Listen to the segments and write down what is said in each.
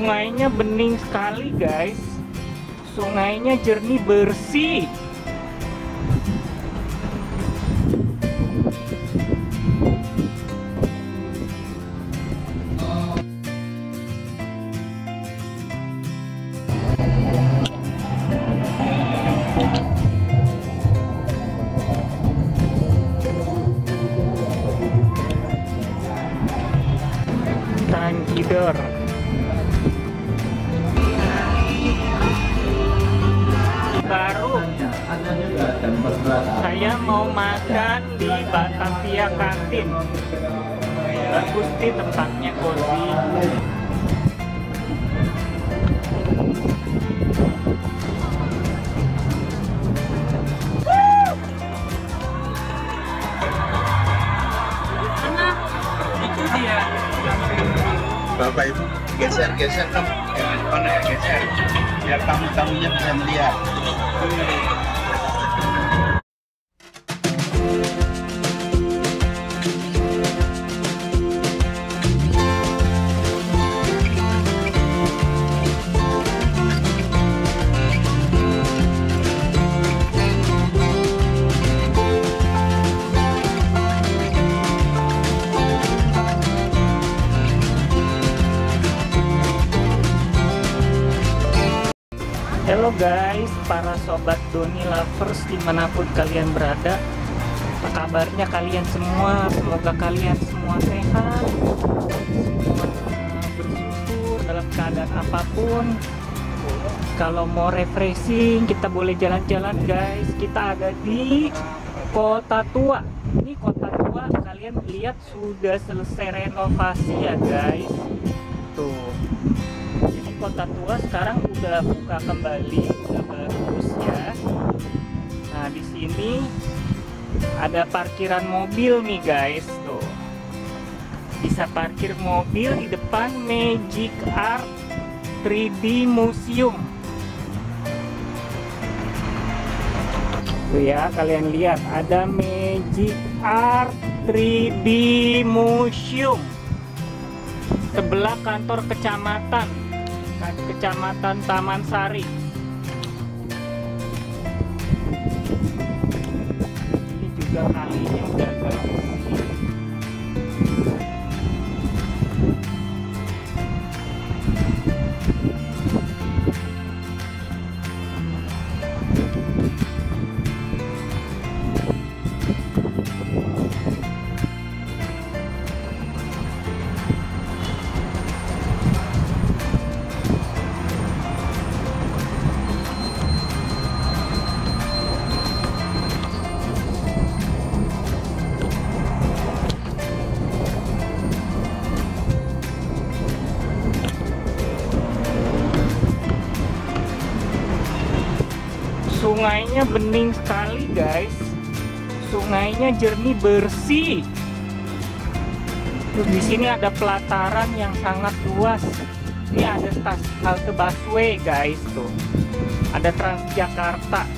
Sungainya bening sekali, guys. Sungainya jernih bersih. Bagus sih tempatnya dia. Bapak Ibu geser-geser kan mana ya geser? Biar tamu-tamunya bisa melihat para sobat Doni lovers di mana pun kalian berada. Apa kabarnya kalian semua? Semoga kalian semua sehat. Semua bersyukur dalam keadaan apa pun. Kalau mau refreshing, kita boleh jalan-jalan guys. Kita ada di Kota Tua. Ini Kota Tua, kalian lihat sudah selesai renovasi ya guys. Tuh kota tua sekarang udah buka kembali, udah bagus ya. Nah di sini ada parkiran mobil nih guys, tuh. Bisa parkir mobil di depan Magic Art 3D Museum. Tuh ya, kalian lihat ada Magic Art 3D Museum sebelah kantor kecamatan kecamatan Taman Sari. Ini juga kalinya sungainya bening sekali guys. Sungainya jernih bersih. Di sini ada pelataran yang sangat luas. Ini ada stasiun halte busway guys tuh. Ada Transjakarta.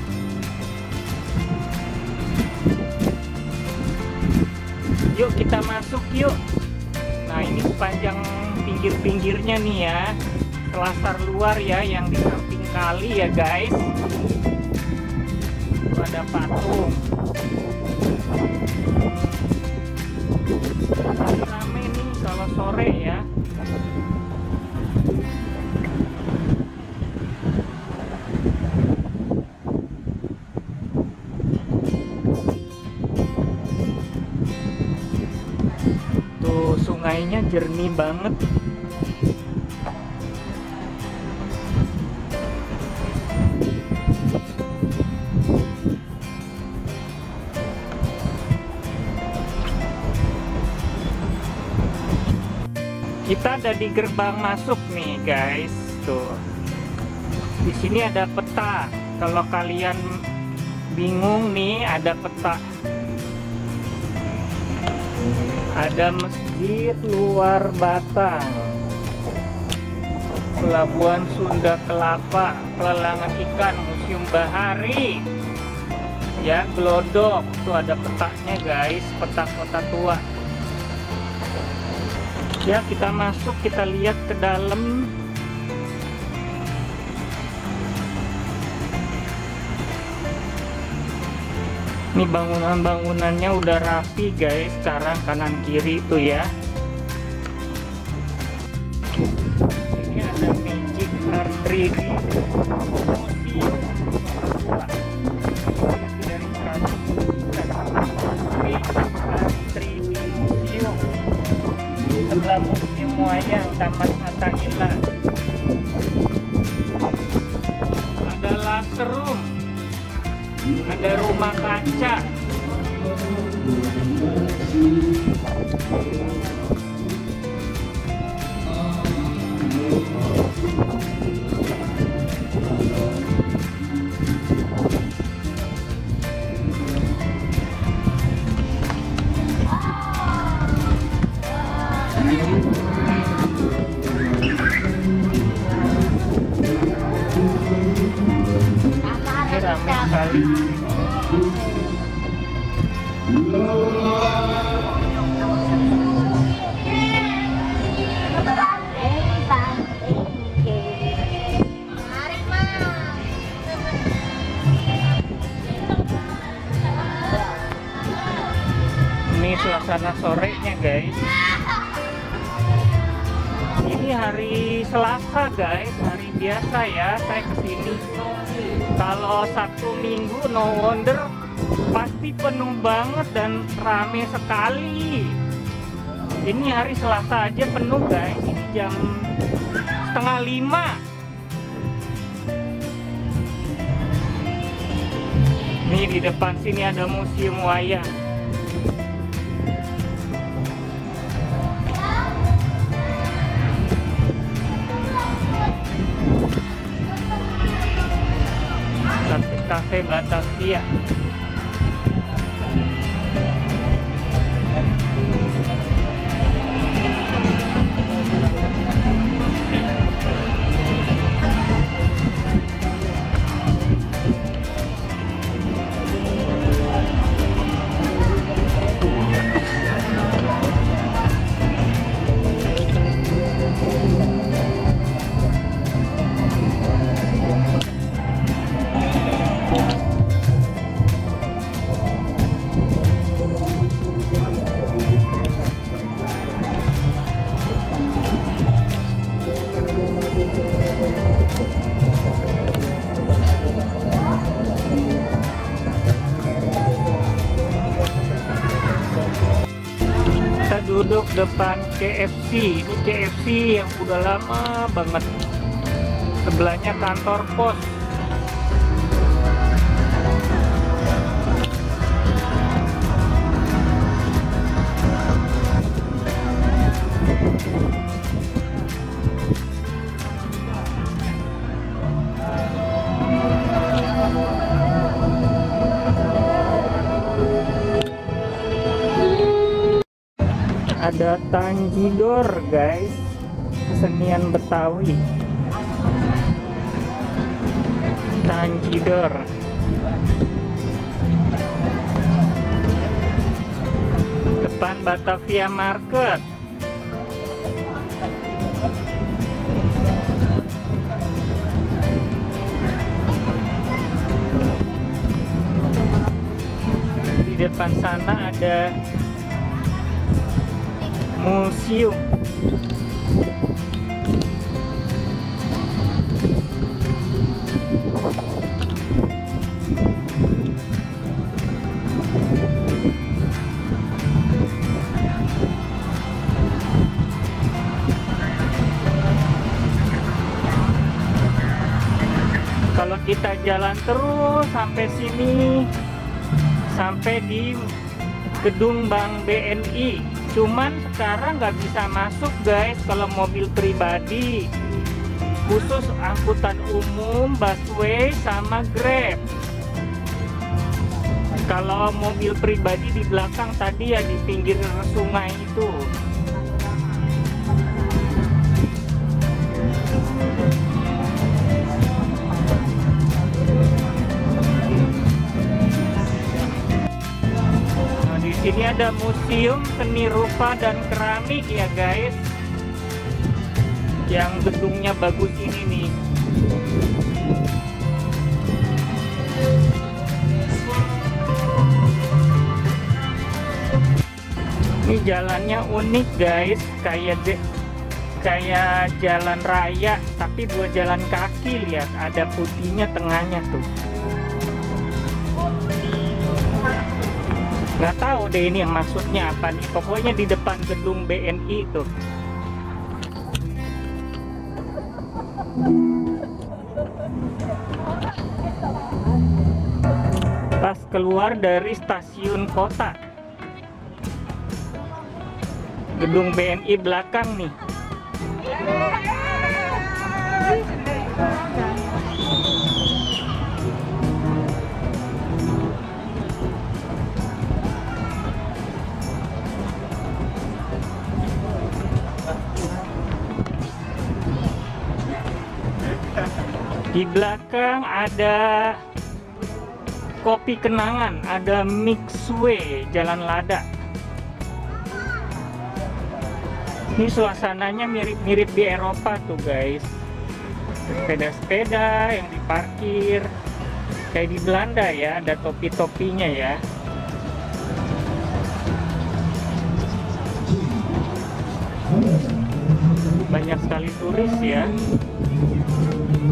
Yuk kita masuk yuk. Nah ini sepanjang pinggir-pinggirnya nih ya. Selasar luar ya yang di samping kali ya guys ada patung. Rame nih kalau sore ya. Tuh sungainya jernih banget kita ada di gerbang masuk nih guys. Tuh. Di sini ada peta. Kalau kalian bingung nih ada peta. Ada masjid luar batang. Pelabuhan Sunda Kelapa pelelangan ikan museum bahari. Ya glodok. Tuh ada petanya guys. Peta kota tua ya kita masuk kita lihat ke dalam. Ini bangunan-bangunannya udah rapi guys. Sekarang kanan kiri itu ya. Ini ada magic art 3D. Sebelah Museum Wayang, Taman Attahila. Ada laser room ada rumah kaca ramai sekali penuh banget dan rame sekali. Ini hari Selasa aja penuh guys. Ini jam setengah lima. Nih di depan sini ada museum wayang. Cafe Batavia. KFC. Ini KFC yang udah lama banget. Sebelahnya kantor pos. Ada tanjidor guys. Kesenian betawi. Tanjidor depan Batavia Market. Di depan sana ada museum. Kalau kita jalan terus sampai sini sampai di gedung Bank BNI cuman sekarang nggak bisa masuk guys kalau mobil pribadi. Khusus angkutan umum busway sama grab. Kalau mobil pribadi di belakang tadi ya di pinggir sungai itu ada museum seni rupa dan keramik ya guys. Yang gedungnya bagus ini nih. Ini jalannya unik guys. Kayak kayak jalan raya tapi buat jalan kaki lihat. Ada putihnya tengahnya tuh. Nggak tahu deh ini maksudnya apa nih. Pokoknya di depan gedung BNI tuh pas keluar dari stasiun kota. Gedung BNI belakang nih di belakang ada kopi kenangan ada mixway jalan lada. Ini suasananya mirip-mirip di Eropa tuh guys. Sepeda-sepeda yang diparkir. Kayak di Belanda ya ada topi-topinya ya. Banyak sekali turis ya ini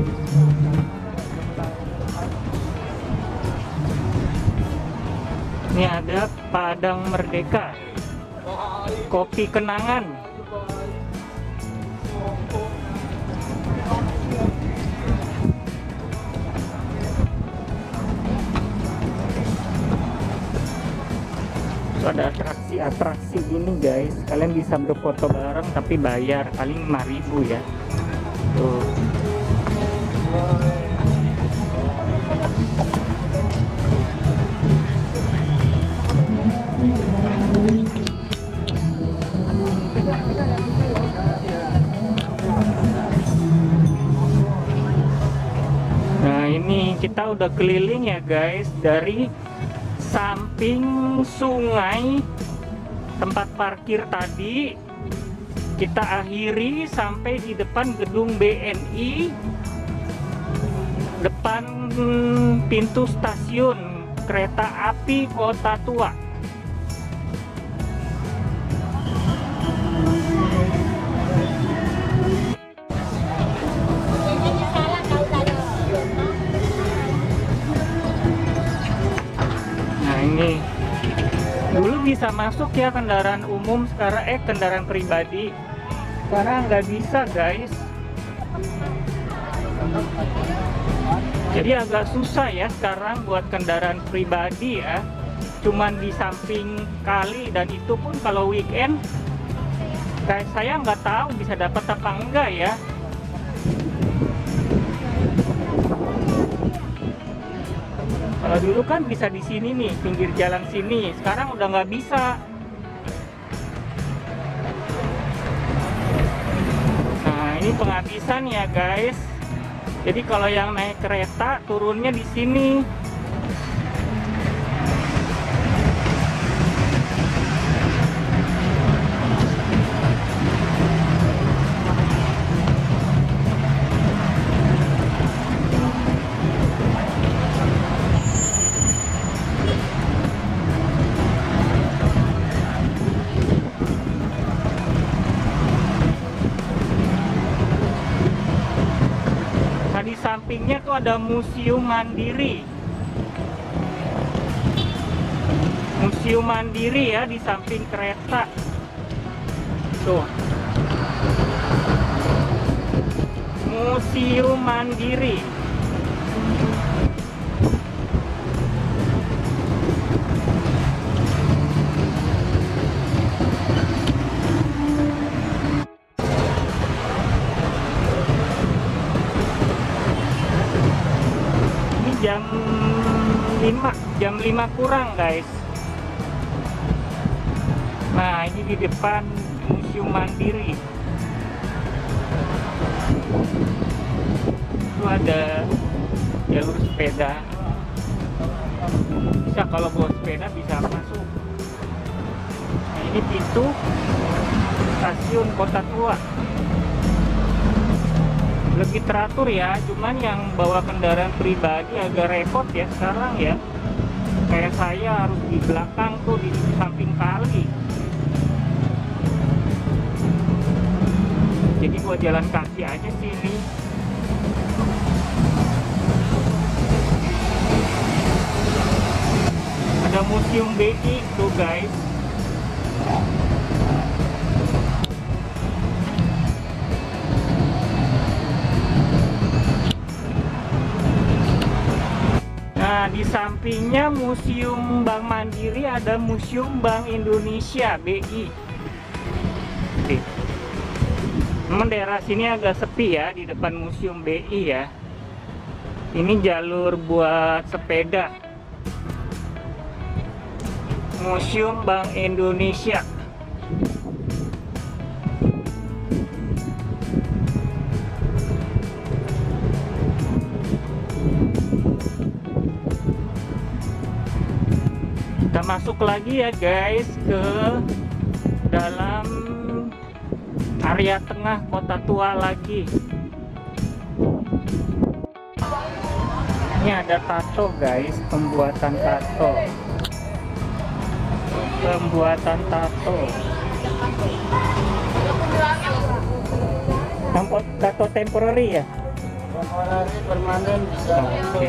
ada Padang Merdeka. Kopi kenangan. Ada atraksi-atraksi ini guys. Kalian bisa berfoto bareng tapi bayar paling 5000 ya. Tuh kita udah keliling ya guys dari samping sungai tempat parkir tadi. Kita akhiri sampai di depan gedung BNI depan pintu stasiun kereta api Kota Tua bisa masuk ya kendaraan umum sekarang eh kendaraan pribadi. Sekarang nggak bisa guys. Jadi agak susah ya sekarang buat kendaraan pribadi ya. Cuman di samping kali dan itu pun kalau weekend kayak saya nggak tahu bisa dapat apa enggak ya Kalau dulu kan bisa di sini nih, pinggir jalan sini. Sekarang udah nggak bisa. Nah, ini penghabisan ya, guys. Jadi kalau yang naik kereta turunnya di sini. Ada museum mandiri. Museum mandiri ya di samping kereta. Tuh. Museum mandiri. 5, jam 5 kurang, guys. Nah, ini di depan Museum Mandiri. Itu ada jalur sepeda. Bisa kalau bawa sepeda bisa masuk. Nah, ini pintu stasiun Kota Tua lebih teratur ya cuman yang bawa kendaraan pribadi agak repot ya sekarang ya kayak saya harus di belakang tuh di samping kali. Jadi gua jalan kaki aja sini ada museum beki tuh guys. Di sampingnya Museum Bank Mandiri ada Museum Bank Indonesia BI. Memang daerah sini agak sepi ya di depan Museum BI ya. Ini jalur buat sepeda. Museum Bank Indonesia. Masuk lagi ya guys ke dalam area tengah kota tua lagi ini ada tato guys pembuatan tato pembuatan tato tato temporary ya Temporary permanen bisa. Oke.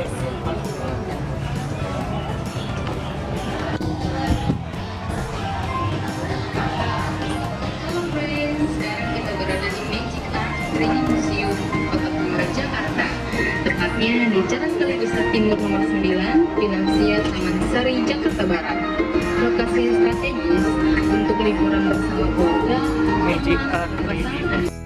Tepatnya di Jalan Kali Besar Timur nomor 9, Pinang Sia, Taman Sari, Jakarta Barat. Lokasi strategis untuk liburan bersama keluarga. Magic Art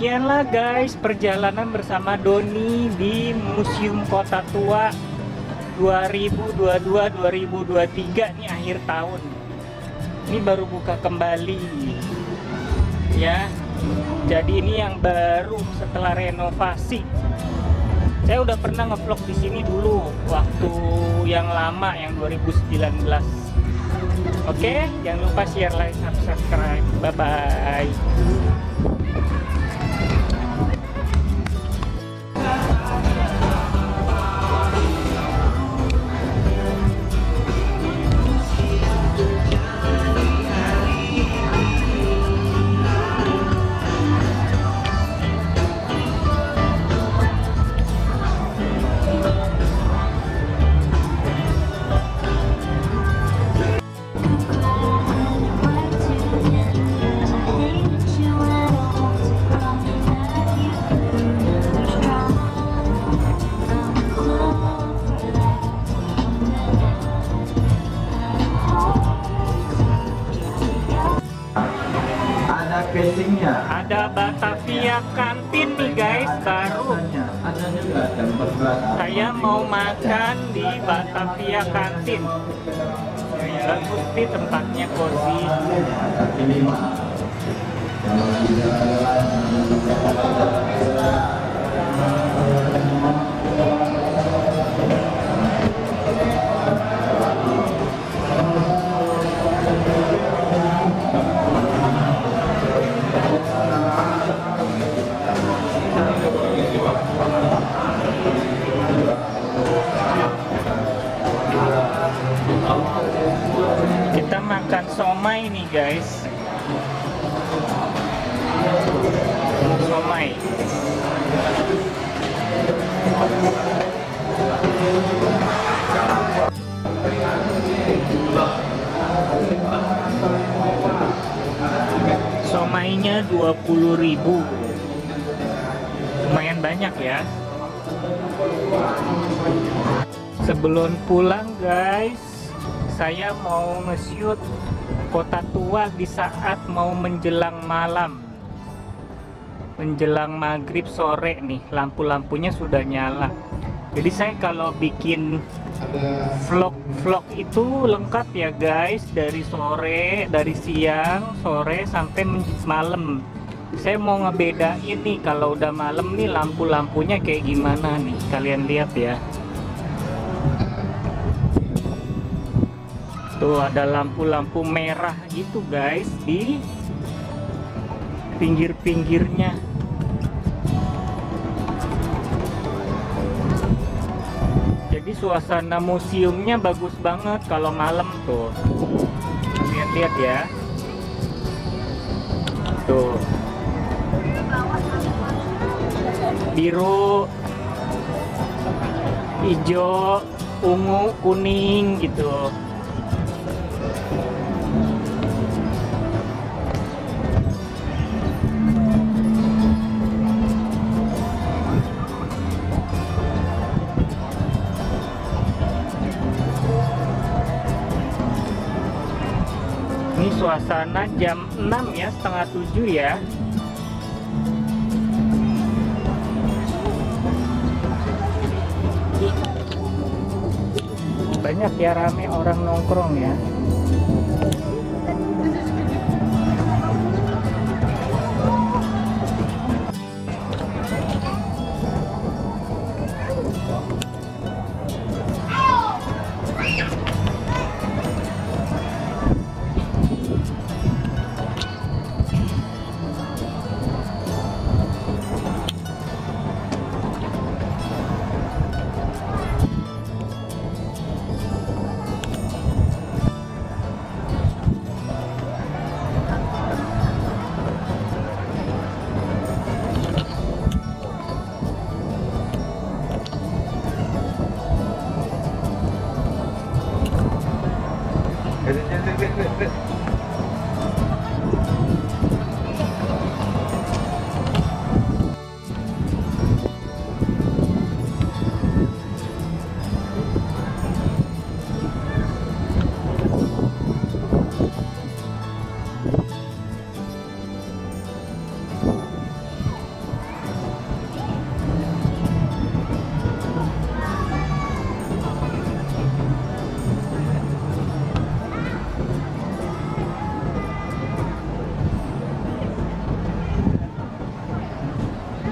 Demikianlah guys perjalanan bersama Doni di Museum Kota Tua 2022-2023 ini akhir tahun. Ini baru buka kembali. Ya. Jadi ini yang baru setelah renovasi. Saya udah pernah ngevlog di sini dulu waktu yang lama yang 2019. Oke, jangan lupa share, like, subscribe. Bye bye. Casingnya. Ada Batavia kantin nih guys baru. Ada juga jam 14. Saya mau makan di Batavia kantin. Bagus sih tempatnya cozy. Kaki lima. Kita makan somai nih guys. Somai. Somainya 20.000. Lumayan banyak ya. Sebelum pulang guys, saya mau nge-shoot kota tua di saat mau menjelang malam. menjelang maghrib sore nih lampu-lampunya sudah nyala. Jadi saya kalau bikin vlog-vlog itu lengkap ya guys. Dari sore dari siang sore sampai malam. Saya mau ngebedain nih kalau udah malam nih lampu-lampunya kayak gimana nih? Kalian lihat ya tuh ada lampu-lampu merah gitu guys di pinggir-pinggirnya. Jadi suasana museumnya bagus banget kalau malam tuh. Lihat-lihat ya. Tuh. Biru hijau ungu kuning gitu suasana jam 6 ya, setengah 7 ya. Banyak ya rame orang nongkrong ya.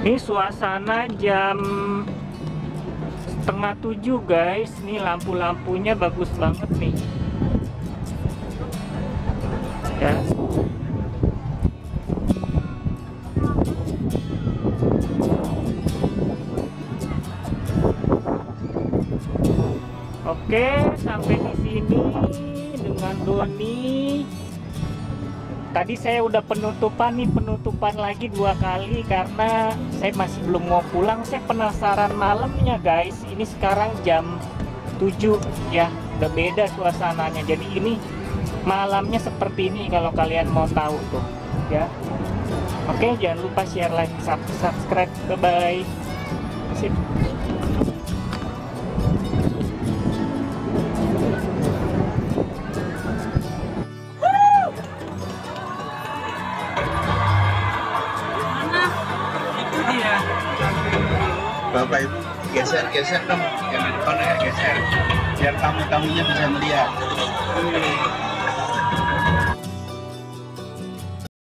Ini suasana jam setengah tujuh guys. Ini lampu-lampunya bagus banget nih. Ya. Tadi saya udah penutupan nih, penutupan lagi dua kali karena saya masih belum mau pulang. Saya penasaran malamnya guys. Ini sekarang jam 7 ya, udah beda suasananya. Jadi ini malamnya seperti ini kalau kalian mau tahu tuh ya. Oke, jangan lupa share, like, sub- subscribe. Bye bye. Geser-geser dong yang di depan ya geser biar tamu-tamunya bisa melihat.